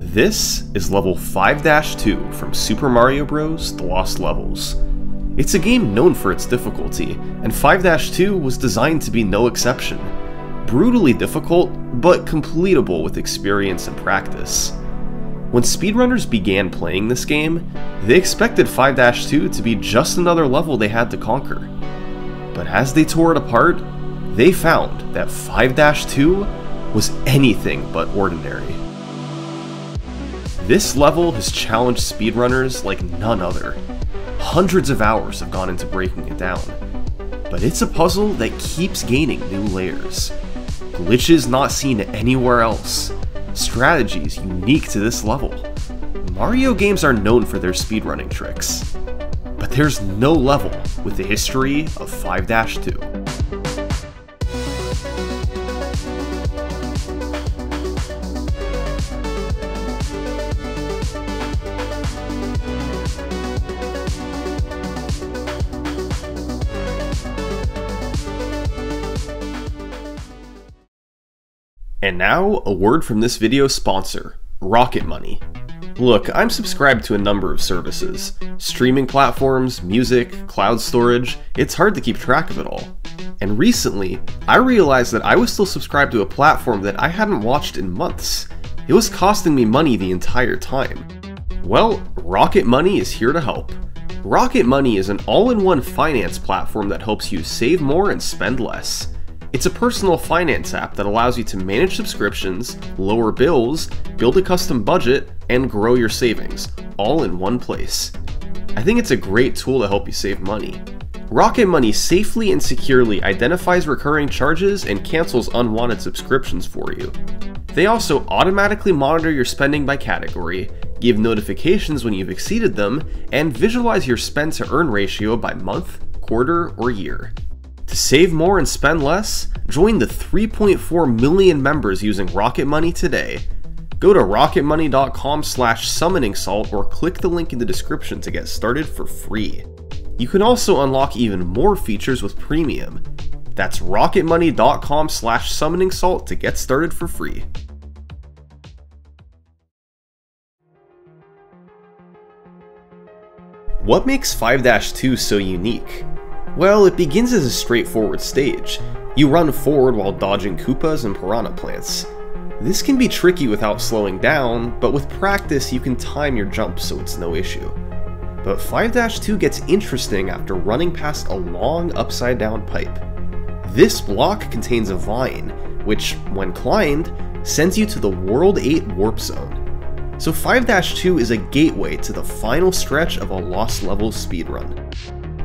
This is level 5-2 from Super Mario Bros. The Lost Levels. It's a game known for its difficulty, and 5-2 was designed to be no exception. Brutally difficult, but completable with experience and practice. When speedrunners began playing this game, they expected 5-2 to be just another level they had to conquer. But as they tore it apart, they found that 5-2 was anything but ordinary. This level has challenged speedrunners like none other. Hundreds of hours have gone into breaking it down. But it's a puzzle that keeps gaining new layers. Glitches not seen anywhere else. Strategies unique to this level. Mario games are known for their speedrunning tricks. But there's no level with the history of 5-2. Now, a word from this video sponsor, Rocket Money. Look, I'm subscribed to a number of services streaming platforms, music, cloud storage. It's hard to keep track of it all. And recently, I realized that I was still subscribed to a platform that I hadn't watched in months. It was costing me money the entire time. Well, Rocket Money is here to help. Rocket Money is an all in one finance platform that helps you save more and spend less. It's a personal finance app that allows you to manage subscriptions, lower bills, build a custom budget, and grow your savings, all in one place. I think it's a great tool to help you save money. Rocket Money safely and securely identifies recurring charges and cancels unwanted subscriptions for you. They also automatically monitor your spending by category, give notifications when you've exceeded them, and visualize your spend to earn ratio by month, quarter, or year. To save more and spend less, join the 3.4 million members using Rocket Money today. Go to rocketmoney.com slash summoning salt or click the link in the description to get started for free. You can also unlock even more features with premium. That's rocketmoney.com slash summoning salt to get started for free. What makes 5-2 so unique? Well, it begins as a straightforward stage. You run forward while dodging Koopas and Piranha Plants. This can be tricky without slowing down, but with practice you can time your jump so it's no issue. But 5-2 gets interesting after running past a long upside down pipe. This block contains a vine, which, when climbed, sends you to the World 8 Warp Zone. So 5-2 is a gateway to the final stretch of a Lost Levels speedrun.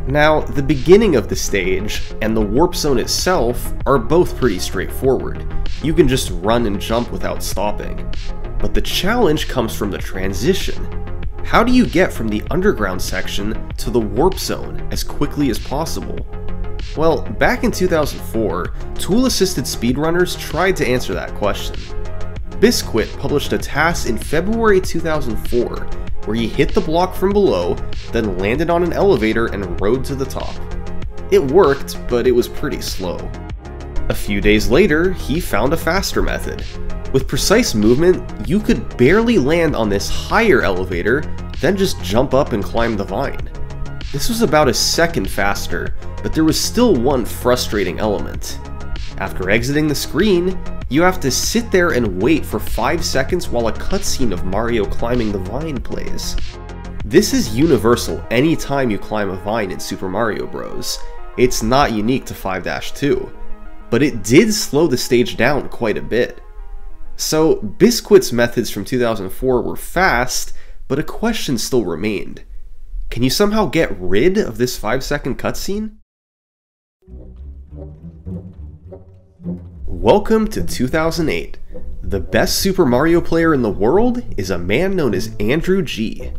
Now, the beginning of the stage and the warp zone itself are both pretty straightforward. You can just run and jump without stopping. But the challenge comes from the transition. How do you get from the underground section to the warp zone as quickly as possible? Well, back in 2004, tool-assisted speedrunners tried to answer that question. Biscuit published a TAS in February 2004 where he hit the block from below, then landed on an elevator and rode to the top. It worked, but it was pretty slow. A few days later, he found a faster method. With precise movement, you could barely land on this higher elevator, then just jump up and climb the vine. This was about a second faster, but there was still one frustrating element. After exiting the screen, you have to sit there and wait for 5 seconds while a cutscene of Mario climbing the vine plays. This is universal anytime you climb a vine in Super Mario Bros. It's not unique to 5-2, but it did slow the stage down quite a bit. So, Biscuit's methods from 2004 were fast, but a question still remained. Can you somehow get rid of this 5 second cutscene? Welcome to 2008. The best Super Mario player in the world is a man known as Andrew G.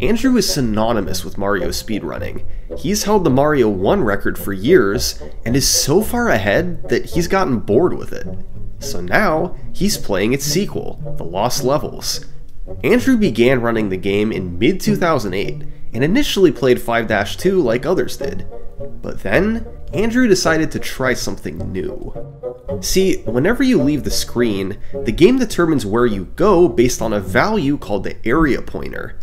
Andrew is synonymous with Mario speedrunning. He's held the Mario 1 record for years, and is so far ahead that he's gotten bored with it. So now, he's playing its sequel, The Lost Levels. Andrew began running the game in mid 2008, and initially played 5 2 like others did. But then, Andrew decided to try something new. See, whenever you leave the screen, the game determines where you go based on a value called the area pointer.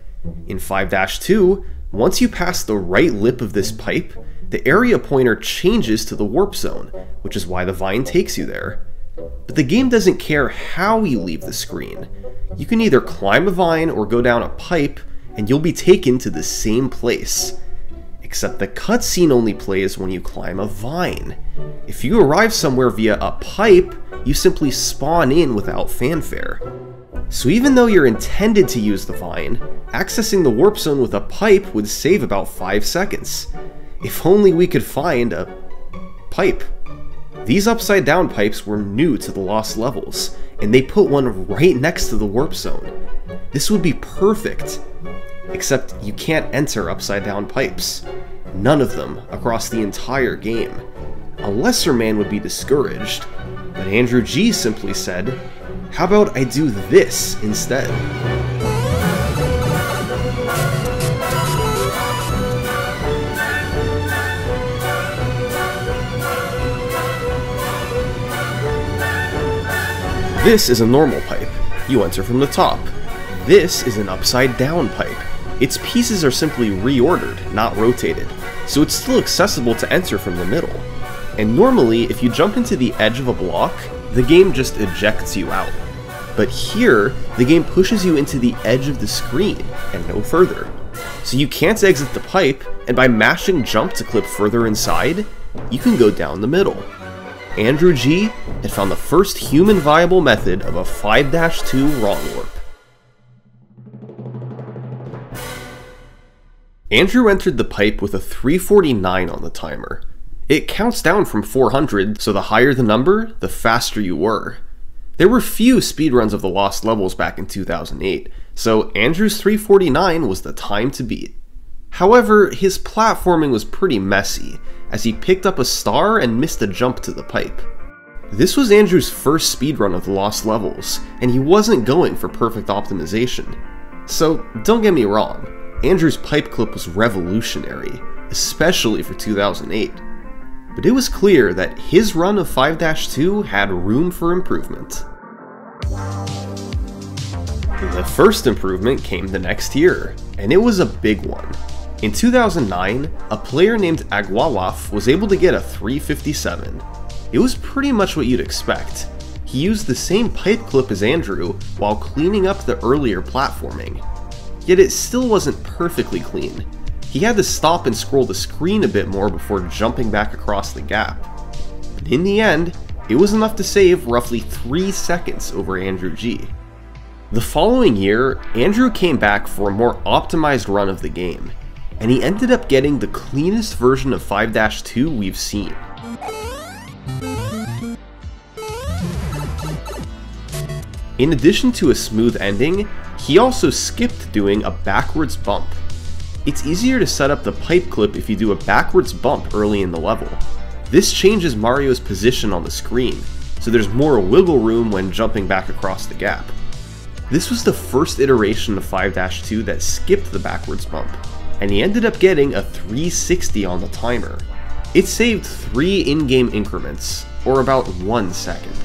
In 5-2, once you pass the right lip of this pipe, the area pointer changes to the warp zone, which is why the vine takes you there. But the game doesn't care how you leave the screen. You can either climb a vine or go down a pipe, and you'll be taken to the same place. Except the cutscene only plays when you climb a vine. If you arrive somewhere via a pipe, you simply spawn in without fanfare. So even though you're intended to use the vine, accessing the warp zone with a pipe would save about 5 seconds. If only we could find a pipe. These upside down pipes were new to the Lost Levels, and they put one right next to the warp zone. This would be perfect. Except you can't enter upside down pipes. None of them across the entire game. A lesser man would be discouraged, but Andrew G simply said, How about I do this instead? This is a normal pipe. You enter from the top. This is an upside down pipe. Its pieces are simply reordered, not rotated, so it's still accessible to enter from the middle. And normally, if you jump into the edge of a block, the game just ejects you out. But here, the game pushes you into the edge of the screen, and no further. So you can't exit the pipe, and by mashing jump to clip further inside, you can go down the middle. Andrew G had found the first human viable method of a 5-2 wrong warp. Andrew entered the pipe with a 349 on the timer. It counts down from 400, so the higher the number, the faster you were. There were few speedruns of the Lost Levels back in 2008, so Andrew's 349 was the time to beat. However, his platforming was pretty messy, as he picked up a star and missed a jump to the pipe. This was Andrew's first speedrun of the Lost Levels, and he wasn't going for perfect optimization. So, don't get me wrong, Andrew's pipe clip was revolutionary, especially for 2008. But it was clear that his run of 5-2 had room for improvement. The first improvement came the next year, and it was a big one. In 2009, a player named Agwawaf was able to get a 357. It was pretty much what you'd expect. He used the same pipe clip as Andrew while cleaning up the earlier platforming, yet it still wasn't perfectly clean. He had to stop and scroll the screen a bit more before jumping back across the gap. But in the end, it was enough to save roughly 3 seconds over Andrew G. The following year, Andrew came back for a more optimized run of the game, and he ended up getting the cleanest version of 5-2 we've seen. In addition to a smooth ending, he also skipped doing a backwards bump. It's easier to set up the pipe clip if you do a backwards bump early in the level. This changes Mario's position on the screen, so there's more wiggle room when jumping back across the gap. This was the first iteration of 5-2 that skipped the backwards bump, and he ended up getting a 360 on the timer. It saved 3 in-game increments, or about 1 second.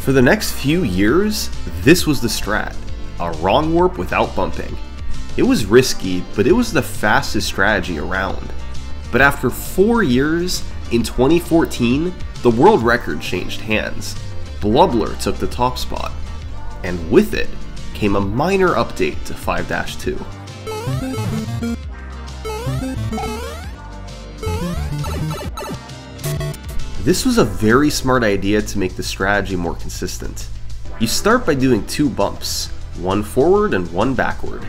For the next few years, this was the strat, a wrong warp without bumping. It was risky, but it was the fastest strategy around. But after 4 years, in 2014, the world record changed hands. Blubler took the top spot, and with it came a minor update to 5-2. This was a very smart idea to make the strategy more consistent. You start by doing two bumps, one forward and one backward.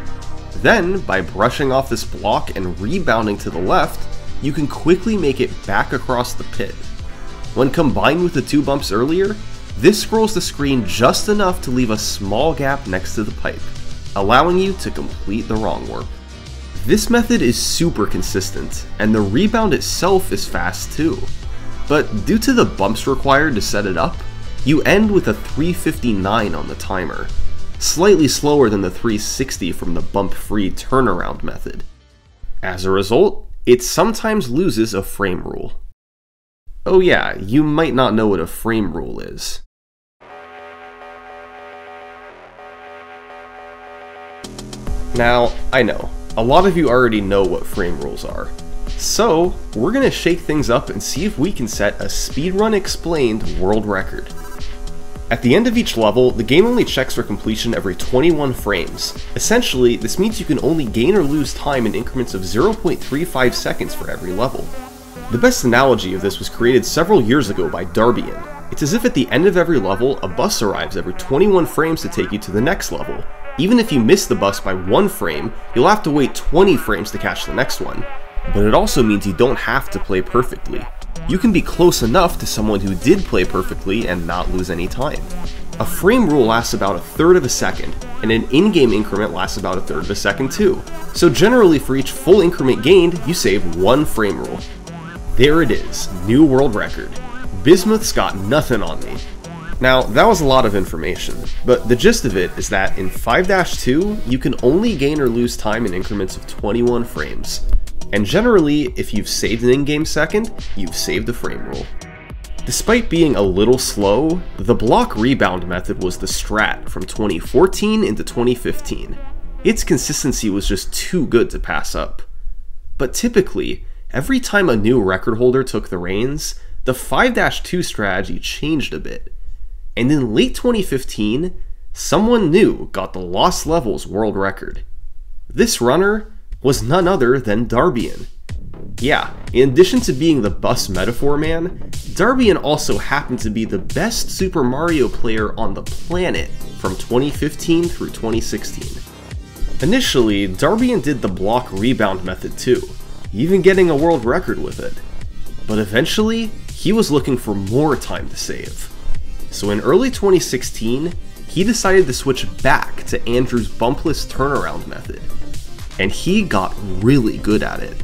Then, by brushing off this block and rebounding to the left, you can quickly make it back across the pit. When combined with the two bumps earlier, this scrolls the screen just enough to leave a small gap next to the pipe, allowing you to complete the wrong warp. This method is super consistent, and the rebound itself is fast too. But due to the bumps required to set it up, you end with a 359 on the timer, slightly slower than the 360 from the bump-free turnaround method. As a result, it sometimes loses a frame rule. Oh yeah, you might not know what a frame rule is. Now, I know, a lot of you already know what frame rules are. So, we're gonna shake things up and see if we can set a speedrun explained world record. At the end of each level, the game only checks for completion every 21 frames. Essentially, this means you can only gain or lose time in increments of 0.35 seconds for every level. The best analogy of this was created several years ago by Darbian. It's as if at the end of every level, a bus arrives every 21 frames to take you to the next level, even if you miss the bus by one frame, you'll have to wait 20 frames to catch the next one. But it also means you don't have to play perfectly. You can be close enough to someone who did play perfectly and not lose any time. A frame rule lasts about a third of a second, and an in-game increment lasts about a third of a second too. So generally for each full increment gained, you save one frame rule. There it is, new world record. Bismuth's got nothing on me. Now, that was a lot of information, but the gist of it is that in 5-2, you can only gain or lose time in increments of 21 frames. And generally, if you've saved an in-game second, you've saved a frame rule. Despite being a little slow, the block rebound method was the strat from 2014 into 2015. Its consistency was just too good to pass up. But typically, every time a new record holder took the reins, the 5-2 strategy changed a bit. And in late 2015, someone new got the Lost Levels world record. This runner was none other than Darbian. Yeah, in addition to being the bus metaphor man, Darbian also happened to be the best Super Mario player on the planet from 2015 through 2016. Initially, Darbian did the block rebound method too, even getting a world record with it. But eventually, he was looking for more time to save. So in early 2016, he decided to switch back to Andrew's bumpless turnaround method, and he got really good at it.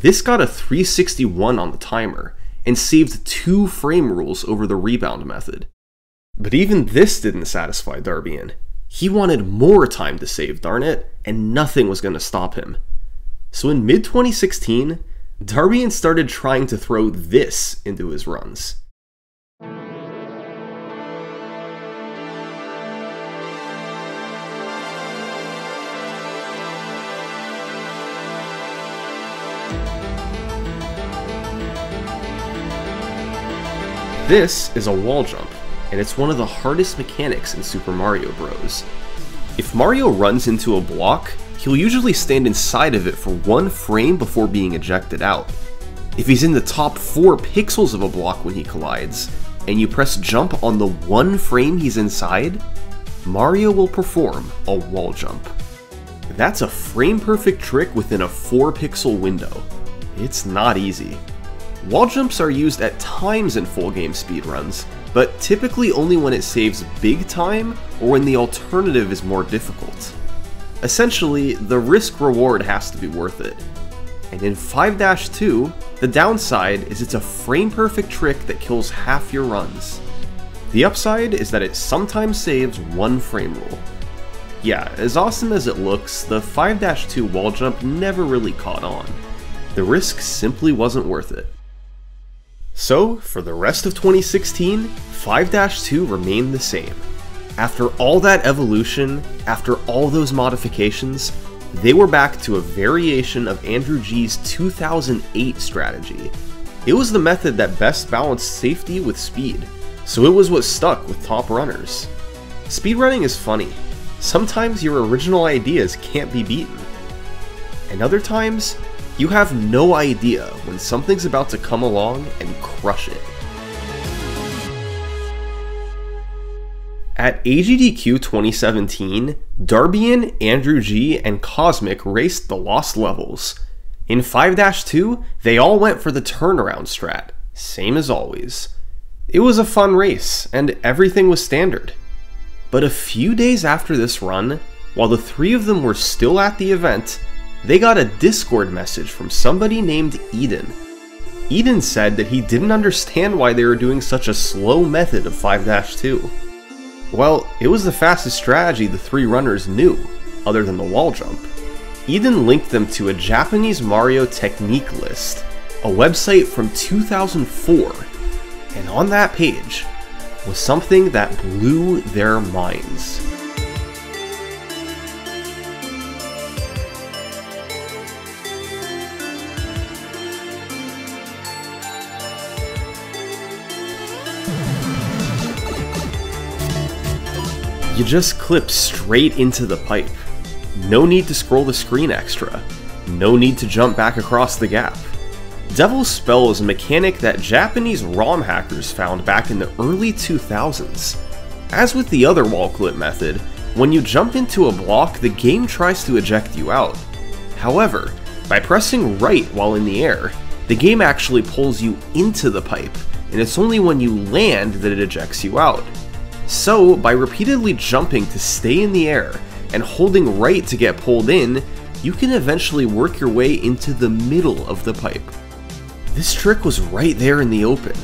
This got a 361 on the timer, and saved two frame rules over the rebound method. But even this didn't satisfy Darbian. He wanted more time to save, darn it, and nothing was going to stop him. So in mid 2016, Darbian started trying to throw this into his runs. This is a wall jump, and it's one of the hardest mechanics in Super Mario Bros. If Mario runs into a block, he'll usually stand inside of it for one frame before being ejected out. If he's in the top 4 pixels of a block when he collides, and you press jump on the one frame he's inside, Mario will perform a wall jump. That's a frame perfect trick within a 4 pixel window. It's not easy. Wall jumps are used at times in full game speedruns, but typically only when it saves big time or when the alternative is more difficult. Essentially, the risk reward has to be worth it. And in 5-2, the downside is it's a frame perfect trick that kills half your runs. The upside is that it sometimes saves one frame rule. Yeah, as awesome as it looks, the 5-2 wall jump never really caught on. The risk simply wasn't worth it. So, for the rest of 2016, 5-2 remained the same. After all that evolution, after all those modifications, they were back to a variation of Andrew G's 2008 strategy. It was the method that best balanced safety with speed, so it was what stuck with top runners. Speedrunning is funny. Sometimes your original ideas can't be beaten. And other times, you have no idea when something's about to come along and crush it. At AGDQ 2017, Darbian, Andrew G, and Kosmic raced the Lost Levels. In 5-2, they all went for the turnaround strat, same as always. It was a fun race, and everything was standard. But a few days after this run, while the three of them were still at the event, they got a Discord message from somebody named Eden. Eden said that he didn't understand why they were doing such a slow method of 5-2. Well, it was the fastest strategy the three runners knew, other than the wall jump. Eden linked them to a Japanese Mario technique list, a website from 2004, and on that page was something that blew their minds. You just clip straight into the pipe. No need to scroll the screen extra. No need to jump back across the gap. Devil's Spell is a mechanic that Japanese ROM hackers found back in the early 2000s. As with the other wall clip method, when you jump into a block, the game tries to eject you out. However, by pressing right while in the air, the game actually pulls you into the pipe, and it's only when you land that it ejects you out. So, by repeatedly jumping to stay in the air and holding right to get pulled in, you can eventually work your way into the middle of the pipe. This trick was right there in the open.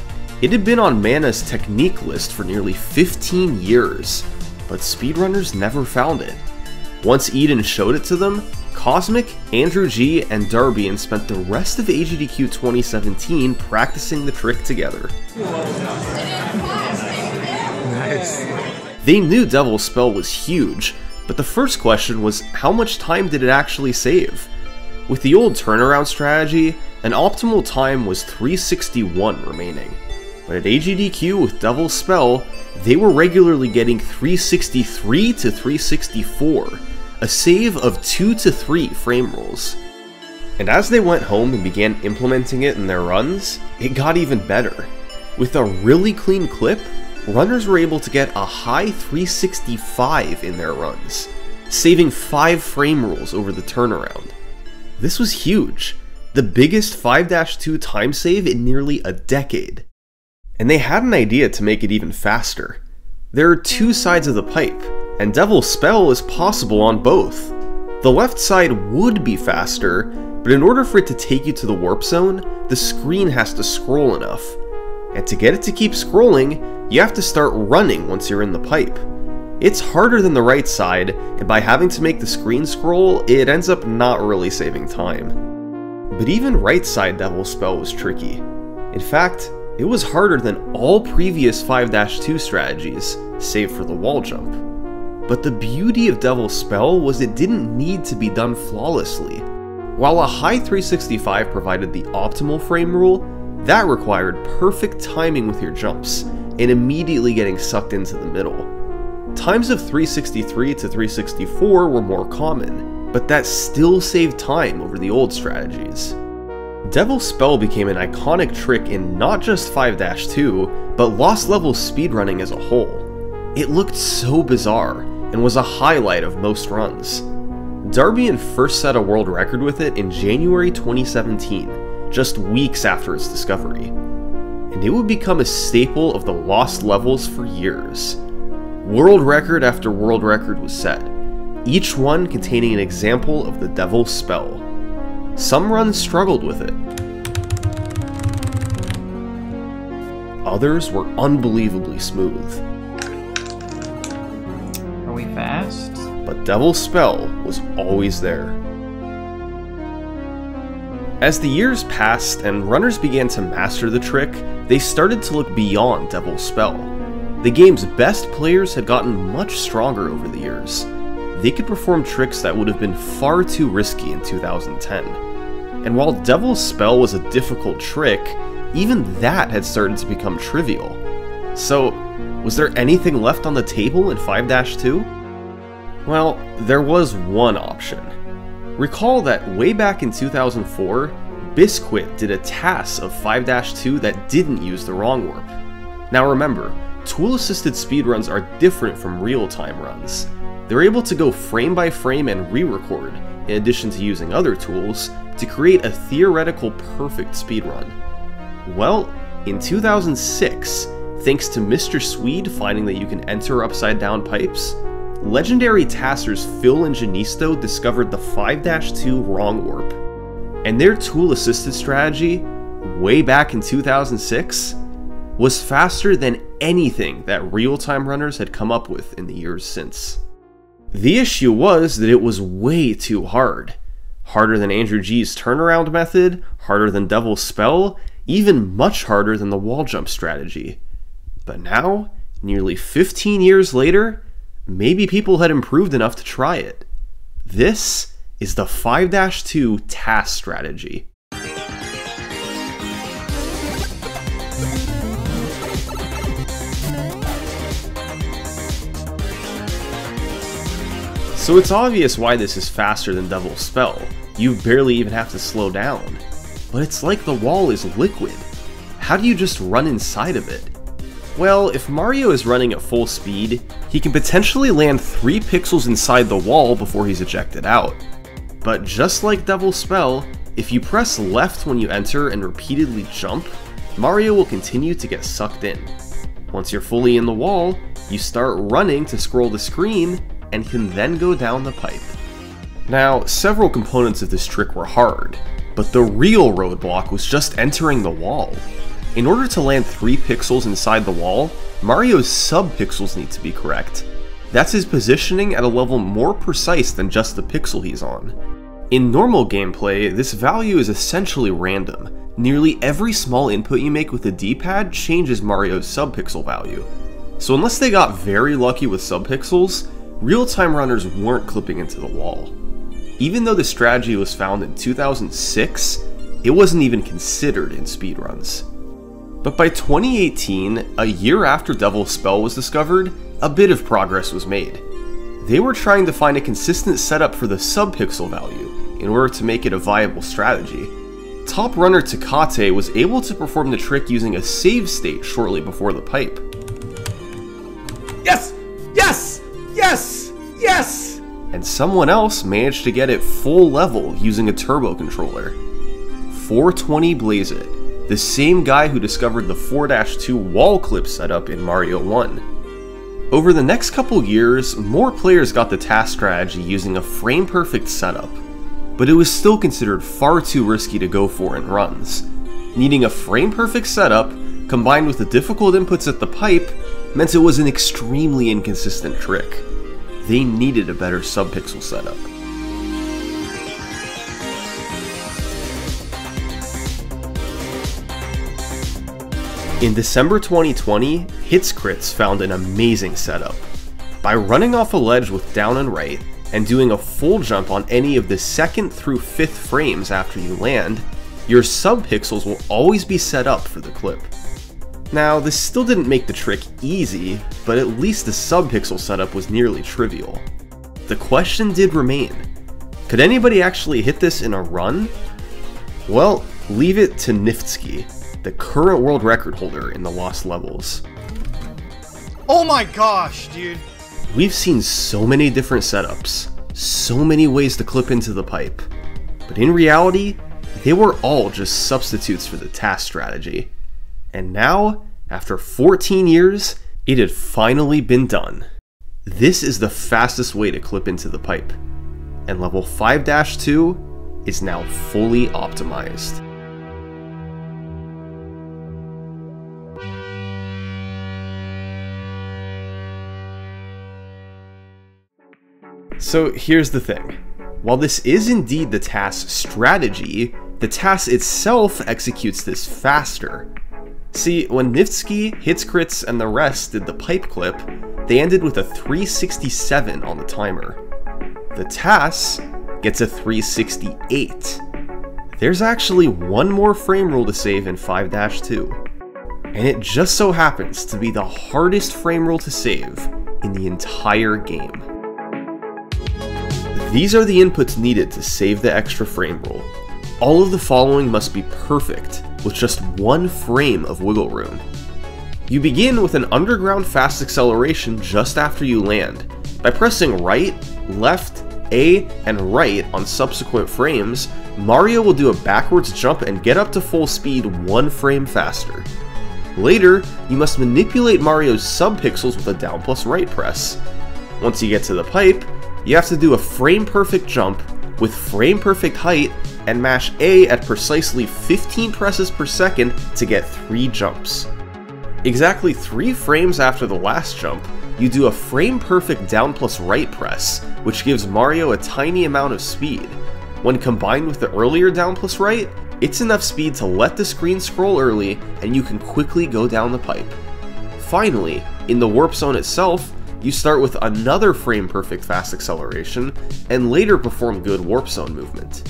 It had been on Mana's technique list for nearly 15 years, but speedrunners never found it. Once Eden showed it to them, Kosmic, Andrew G, and Darbian spent the rest of AGDQ 2017 practicing the trick together. Nice. They knew Devil's Spell was huge, but the first question was how much time did it actually save? With the old turnaround strategy, an optimal time was 361 remaining. But at AGDQ with Devil's Spell, they were regularly getting 363 to 364, a save of 2 to 3 frame rules. And as they went home and began implementing it in their runs, it got even better. With a really clean clip, runners were able to get a high 365 in their runs, saving 5 frame rules over the turnaround. This was huge, the biggest 5-2 time save in nearly a decade. And they had an idea to make it even faster. There are two sides of the pipe, and Devil's Spell is possible on both. The left side would be faster, but in order for it to take you to the warp zone, the screen has to scroll enough. And to get it to keep scrolling, you have to start running once you're in the pipe. It's harder than the right side, and by having to make the screen scroll, it ends up not really saving time. But even right side Devil's Spell was tricky. In fact, it was harder than all previous 5-2 strategies, save for the wall jump. But the beauty of Devil's Spell was it didn't need to be done flawlessly. While a high 365 provided the optimal frame rule, that required perfect timing with your jumps, and immediately getting sucked into the middle. Times of 363 to 364 were more common, but that still saved time over the old strategies. Devil's Spell became an iconic trick in not just 5-2, but Lost Level speedrunning as a whole. It looked so bizarre, and was a highlight of most runs. Darbian first set a world record with it in January 2017, just weeks after its discovery and it would become a staple of the lost levels for years. World record after world record was set, each one containing an example of the Devil's Spell. Some runs struggled with it. Others were unbelievably smooth. Are we fast? But Devil's Spell was always there. As the years passed and runners began to master the trick, they started to look beyond Devil's Spell. The game's best players had gotten much stronger over the years. They could perform tricks that would have been far too risky in 2010. And while Devil's Spell was a difficult trick, even that had started to become trivial. So, was there anything left on the table in 5-2? Well, there was one option. Recall that way back in 2004, Biscuit did a TAS of 5-2 that didn't use the wrong warp. Now remember, tool-assisted speedruns are different from real-time runs. They're able to go frame by frame and re-record, in addition to using other tools, to create a theoretical perfect speedrun. Well, in 2006, thanks to Mr. Swede finding that you can enter upside down pipes, legendary tassers Phil and Genisto discovered the 5-2 wrong warp. And their tool-assisted strategy, way back in 2006, was faster than anything that real-time runners had come up with in the years since. The issue was that it was way too hard. harder than Andrew G's turnaround method, harder than Devil's Spell, even much harder than the wall jump strategy. But now, nearly 15 years later, maybe people had improved enough to try it. This is the 5-2 TAS strategy. So it's obvious why this is faster than Devil's Spell. You barely even have to slow down. But it's like the wall is liquid. How do you just run inside of it? Well, if Mario is running at full speed, he can potentially land 3 pixels inside the wall before he's ejected out. But just like Devil's Spell, if you press left when you enter and repeatedly jump, Mario will continue to get sucked in. Once you're fully in the wall, you start running to scroll the screen and can then go down the pipe. Now, several components of this trick were hard, but the real roadblock was just entering the wall. In order to land 3 pixels inside the wall, Mario's sub-pixels need to be correct. That's his positioning at a level more precise than just the pixel he's on. In normal gameplay, this value is essentially random. Nearly every small input you make with the D-pad changes Mario's sub-pixel value. So unless they got very lucky with sub-pixels, real-time runners weren't clipping into the wall. Even though the strategy was found in 2006, it wasn't even considered in speedruns. But by 2018, a year after Devil's Spell was discovered, a bit of progress was made. They were trying to find a consistent setup for the sub-pixel value in order to make it a viable strategy. Top runner Takate was able to perform the trick using a save state shortly before the pipe. Yes! Yes! Yes! Yes! And someone else managed to get it full level using a turbo controller. 420 Blaze It, the same guy who discovered the 4-2 wall clip setup in Mario 1. Over the next couple years, more players got the TAS strategy using a frame-perfect setup, but it was still considered far too risky to go for in runs. Needing a frame-perfect setup, combined with the difficult inputs at the pipe, meant it was an extremely inconsistent trick. They needed a better subpixel setup. In December 2020, HitsCrits found an amazing setup. By running off a ledge with down and right, and doing a full jump on any of the second through fifth frames after you land, your subpixels will always be set up for the clip. Now, this still didn't make the trick easy, but at least the subpixel setup was nearly trivial. The question did remain, could anybody actually hit this in a run? Well, leave it to Niftski, the current world record holder in the Lost Levels. Oh my gosh, dude! We've seen so many different setups, so many ways to clip into the pipe, but in reality, they were all just substitutes for the TAS strategy. And now, after 14 years, it had finally been done. This is the fastest way to clip into the pipe, and level 5-2 is now fully optimized. So here's the thing. While this is indeed the TAS strategy, the TAS itself executes this faster. See, when Niftski, HitsCrits, and the rest did the pipe clip, they ended with a 367 on the timer. The TAS gets a 368. There's actually one more frame rule to save in 5-2, and it just so happens to be the hardest frame rule to save in the entire game. These are the inputs needed to save the extra frame rule. All of the following must be perfect, with just one frame of wiggle room. You begin with an underground fast acceleration just after you land. By pressing right, left, A, and right on subsequent frames, Mario will do a backwards jump and get up to full speed one frame faster. Later, you must manipulate Mario's subpixels with a down plus right press. Once you get to the pipe, you have to do a frame perfect jump with frame perfect height and mash A at precisely 15 presses per second to get 3 jumps. Exactly 3 frames after the last jump, you do a frame perfect down plus right press, which gives Mario a tiny amount of speed. When combined with the earlier down plus right, it's enough speed to let the screen scroll early and you can quickly go down the pipe. Finally, in the warp zone itself, you start with another frame perfect fast acceleration and later perform good warp zone movement.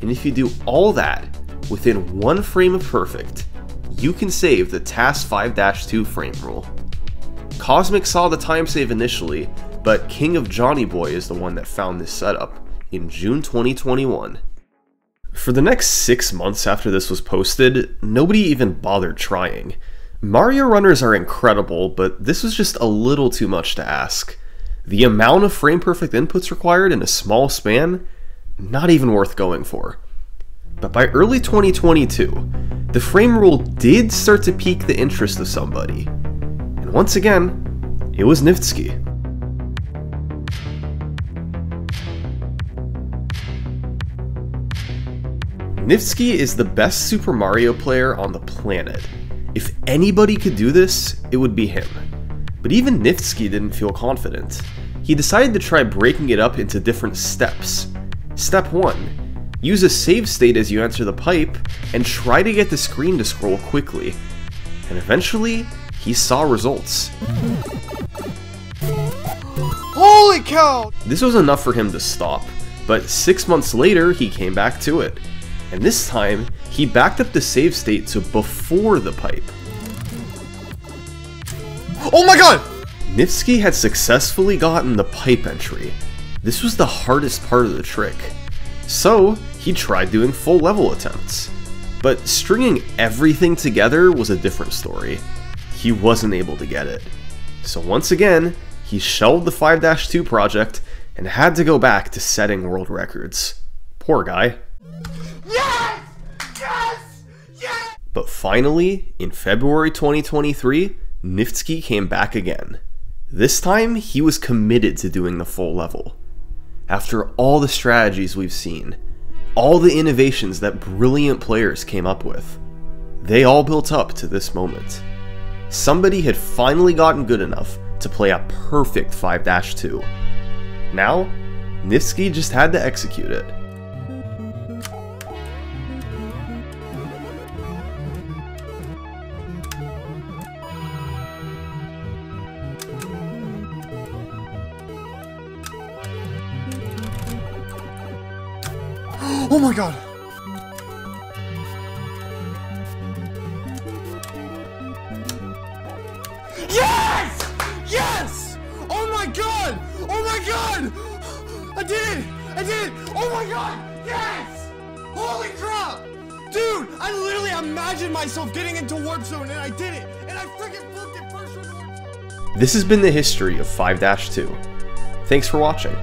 And if you do all that within one frame of perfect, you can save the TAS 5-2 frame rule. Kosmic saw the time save initially, but King of Johnny Boy is the one that found this setup in June 2021. For the next six months after this was posted, nobody even bothered trying. Mario runners are incredible, but this was just a little too much to ask. The amount of frame perfect inputs required in a small span, not even worth going for. But by early 2022, the frame rule did start to pique the interest of somebody. And once again, it was Niftski. Niftski is the best Super Mario player on the planet. If anybody could do this, it would be him. But even Niftski didn't feel confident. He decided to try breaking it up into different steps. Step 1. Use a save state as you enter the pipe, and try to get the screen to scroll quickly. And eventually, he saw results. Holy cow! This was enough for him to stop, but six months later, he came back to it and this time, he backed up the save state to before the pipe. Oh my god! Niftski had successfully gotten the pipe entry. This was the hardest part of the trick. So, he tried doing full level attempts. But stringing everything together was a different story. He wasn't able to get it. So once again, he shelved the 5-2 project and had to go back to setting world records. Poor guy. But finally, in February 2023, Niftski came back again. This time, he was committed to doing the full level. After all the strategies we've seen, all the innovations that brilliant players came up with, they all built up to this moment. Somebody had finally gotten good enough to play a perfect 5-2. Now, Niftski just had to execute it. Oh my god! Yes! Yes! Oh my god! Oh my god! I did it! I did it! Oh my god! Yes! Holy crap! Dude, I literally imagined myself getting into Warp Zone and I did it! And I freaking flipped it first This has been the history of 5-2. Thanks for watching.